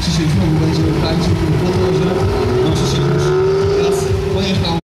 谢谢